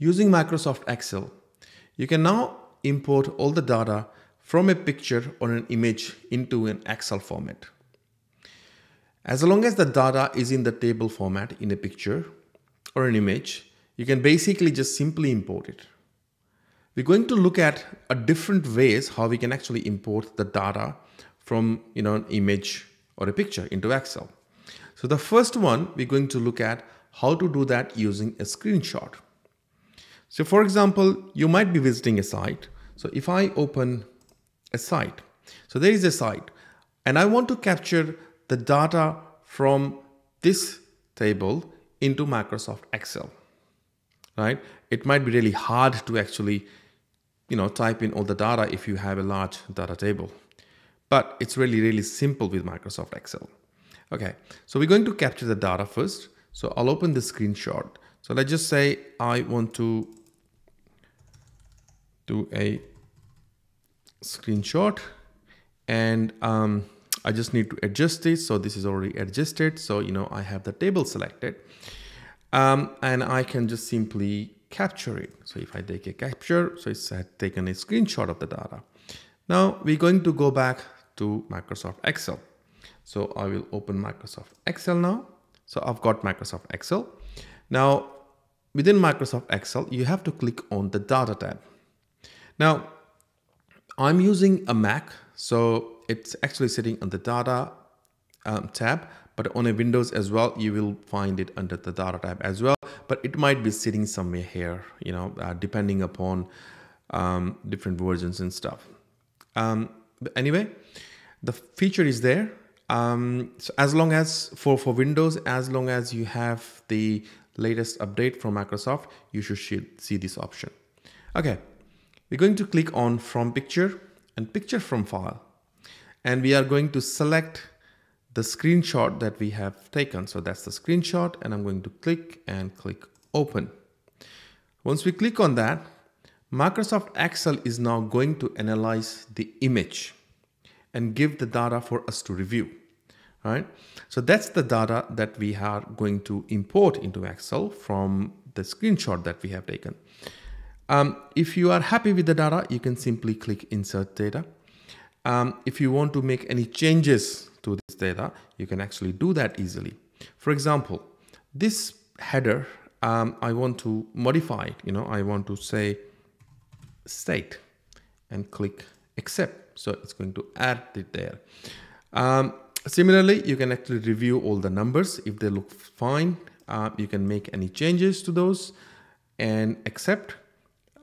Using Microsoft Excel, you can now import all the data from a picture or an image into an Excel format. As long as the data is in the table format in a picture or an image, you can basically just simply import it. We're going to look at a different ways how we can actually import the data from you know an image or a picture into Excel. So the first one we're going to look at how to do that using a screenshot. So for example, you might be visiting a site. So if I open a site, so there is a site and I want to capture the data from this table into Microsoft Excel, right? It might be really hard to actually, you know, type in all the data if you have a large data table, but it's really, really simple with Microsoft Excel. Okay, so we're going to capture the data first. So I'll open the screenshot. So let's just say I want to do a screenshot and um, I just need to adjust this. So this is already adjusted. So, you know, I have the table selected um, and I can just simply capture it. So if I take a capture, so it's taken a screenshot of the data. Now we're going to go back to Microsoft Excel. So I will open Microsoft Excel now. So I've got Microsoft Excel. Now within Microsoft Excel, you have to click on the data tab. Now I'm using a Mac, so it's actually sitting on the data um, tab, but on a Windows as well, you will find it under the data tab as well, but it might be sitting somewhere here, you know, uh, depending upon um, different versions and stuff. Um, but anyway, the feature is there. Um, so as long as for, for Windows, as long as you have the latest update from Microsoft, you should see this option. Okay, we're going to click on from picture and picture from file. And we are going to select the screenshot that we have taken. So that's the screenshot and I'm going to click and click open. Once we click on that, Microsoft Excel is now going to analyze the image and give the data for us to review. Right? So that's the data that we are going to import into Excel from the screenshot that we have taken. Um, if you are happy with the data, you can simply click insert data. Um, if you want to make any changes to this data, you can actually do that easily. For example, this header, um, I want to modify it. You know, I want to say state and click accept. So it's going to add it there. Um, similarly, you can actually review all the numbers. If they look fine, uh, you can make any changes to those and accept.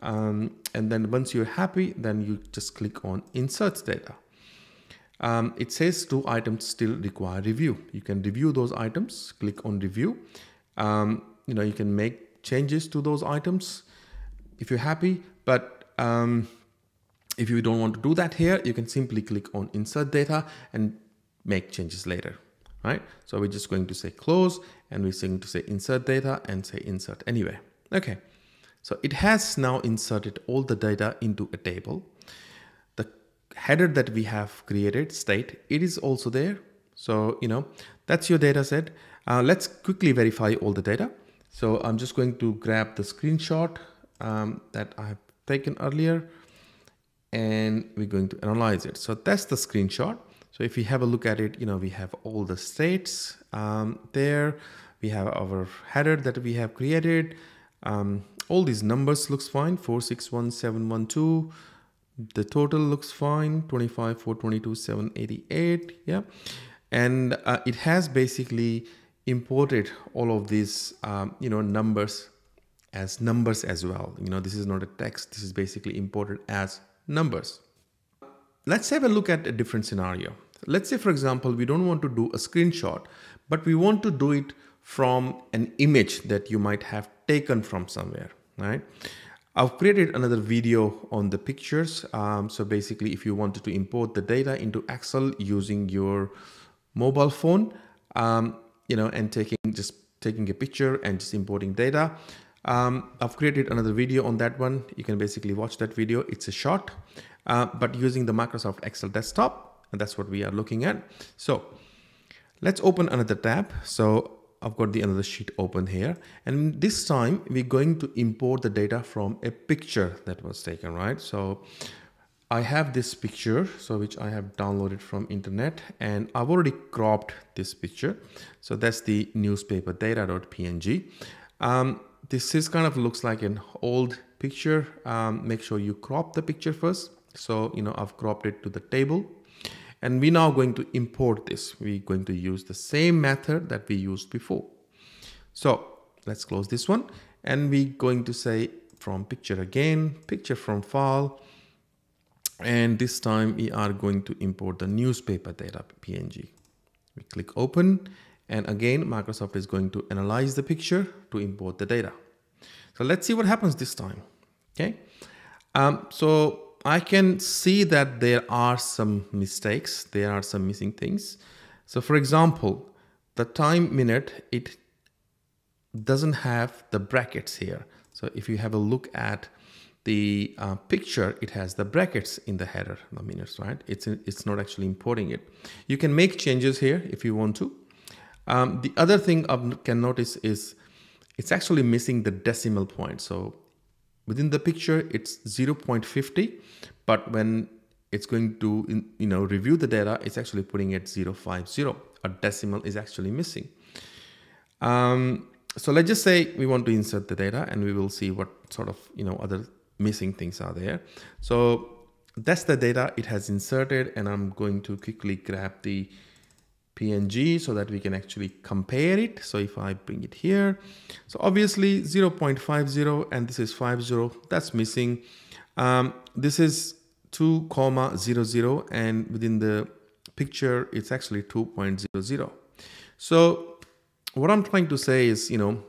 Um, and then once you're happy, then you just click on insert data. Um, it says two items still require review. You can review those items, click on review. Um, you know, you can make changes to those items if you're happy, but um, if you don't want to do that here, you can simply click on insert data and make changes later, right? So we're just going to say close and we're going to say insert data and say insert anyway. Okay, so it has now inserted all the data into a table. The header that we have created state, it is also there. So, you know, that's your data set. Uh, let's quickly verify all the data. So I'm just going to grab the screenshot um, that I have taken earlier and we're going to analyze it. So that's the screenshot. So if we have a look at it, you know, we have all the states um, there. We have our header that we have created. Um, all these numbers looks fine. 461712. The total looks fine. 25, 422, 788. Yeah. And uh, it has basically imported all of these, um, you know, numbers as numbers as well. You know, this is not a text. This is basically imported as numbers. Let's have a look at a different scenario. Let's say, for example, we don't want to do a screenshot, but we want to do it from an image that you might have taken from somewhere, right? I've created another video on the pictures. Um, so basically, if you wanted to import the data into Excel using your mobile phone, um, you know, and taking just taking a picture and just importing data, um, I've created another video on that one. You can basically watch that video. It's a short, uh, but using the Microsoft Excel desktop, and that's what we are looking at. So let's open another tab. So I've got the another sheet open here. And this time we're going to import the data from a picture that was taken, right? So I have this picture, so which I have downloaded from internet and I've already cropped this picture. So that's the newspaper data.png. Um, this is kind of looks like an old picture. Um, make sure you crop the picture first. So, you know, I've cropped it to the table and we're now going to import this. We're going to use the same method that we used before. So let's close this one. And we're going to say from picture again, picture from file. And this time we are going to import the newspaper data PNG. We click open and again, Microsoft is going to analyze the picture to import the data. So let's see what happens this time. Okay. Um, so I can see that there are some mistakes. There are some missing things. So for example, the time minute, it doesn't have the brackets here. So if you have a look at the uh, picture, it has the brackets in the header, the minutes, right? It's, it's not actually importing it. You can make changes here if you want to. Um, the other thing I can notice is it's actually missing the decimal point. So within the picture it's 0.50 but when it's going to you know review the data it's actually putting it 050 a decimal is actually missing. Um, so let's just say we want to insert the data and we will see what sort of you know other missing things are there. So that's the data it has inserted and i'm going to quickly grab the PNG so that we can actually compare it. So if I bring it here, so obviously 0.50 and this is 50, that's missing. Um, this is 2 comma 00 and within the picture it's actually 2.00. So what I'm trying to say is, you know,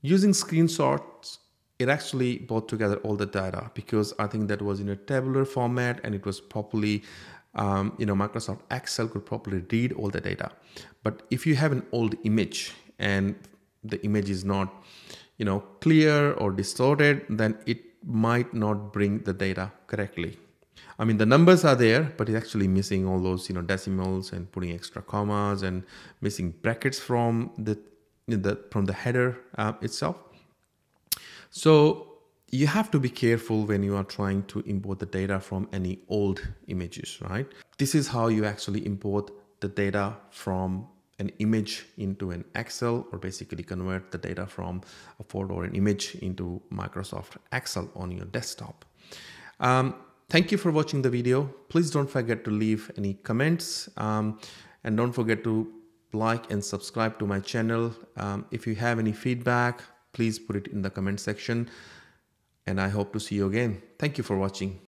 using screenshots, it actually brought together all the data because I think that was in a tabular format and it was properly um, you know, Microsoft Excel could properly read all the data. But if you have an old image and the image is not, you know, clear or distorted, then it might not bring the data correctly. I mean, the numbers are there, but it's actually missing all those, you know, decimals and putting extra commas and missing brackets from the, the from the header uh, itself. So you have to be careful when you are trying to import the data from any old images, right? This is how you actually import the data from an image into an Excel or basically convert the data from a photo or an image into Microsoft Excel on your desktop. Um, thank you for watching the video. Please don't forget to leave any comments um, and don't forget to like and subscribe to my channel. Um, if you have any feedback, please put it in the comment section and I hope to see you again. Thank you for watching.